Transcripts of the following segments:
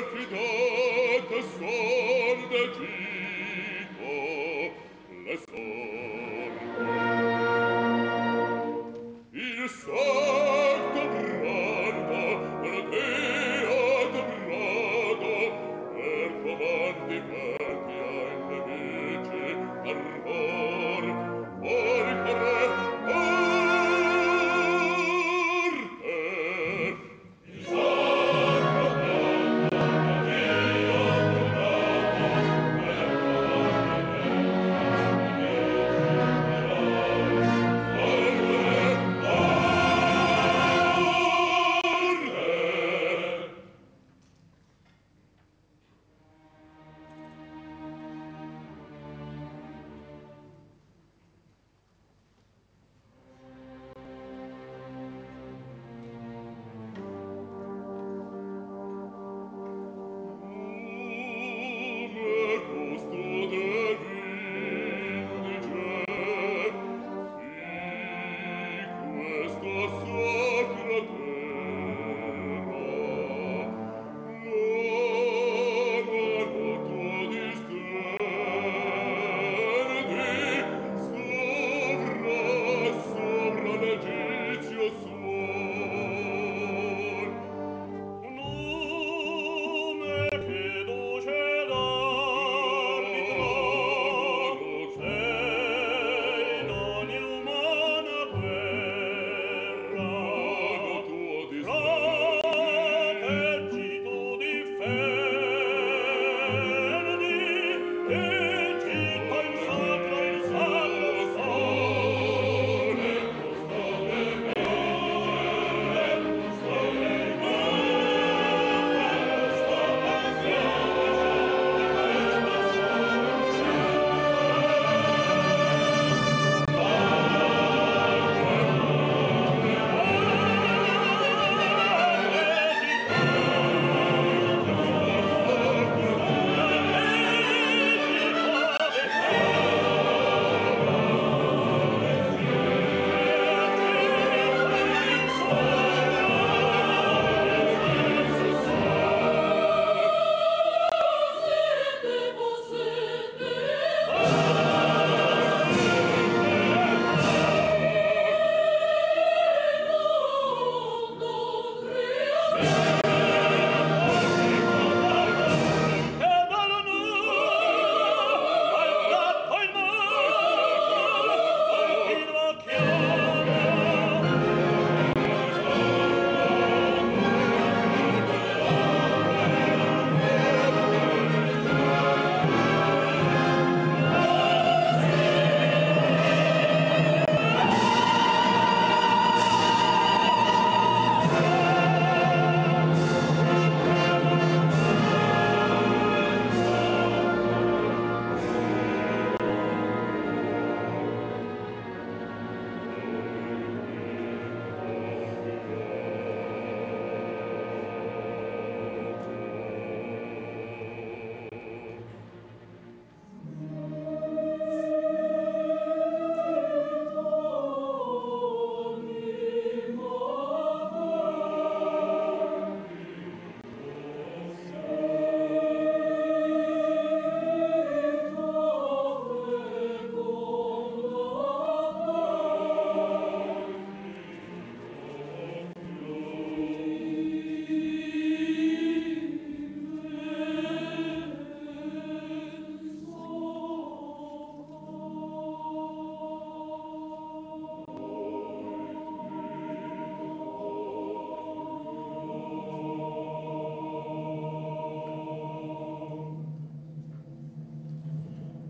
fidate son de Gito, le son. Il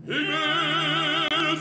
Himmel,